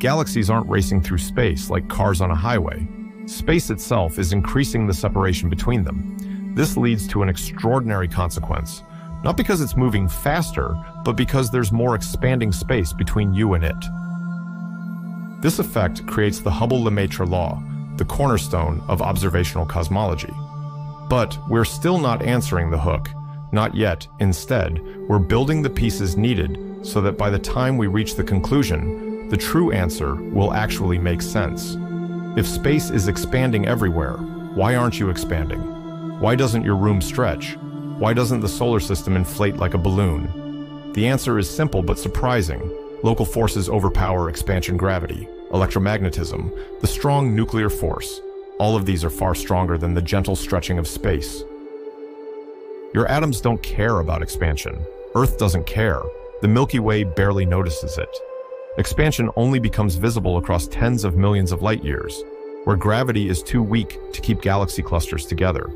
Galaxies aren't racing through space like cars on a highway. Space itself is increasing the separation between them. This leads to an extraordinary consequence, not because it's moving faster, but because there's more expanding space between you and it. This effect creates the Hubble-Lemaitre law, the cornerstone of observational cosmology. But we're still not answering the hook. Not yet. Instead, we're building the pieces needed so that by the time we reach the conclusion, the true answer will actually make sense. If space is expanding everywhere, why aren't you expanding? Why doesn't your room stretch? Why doesn't the solar system inflate like a balloon? The answer is simple but surprising. Local forces overpower expansion gravity, electromagnetism, the strong nuclear force. All of these are far stronger than the gentle stretching of space. Your atoms don't care about expansion. Earth doesn't care. The Milky Way barely notices it. Expansion only becomes visible across tens of millions of light years, where gravity is too weak to keep galaxy clusters together.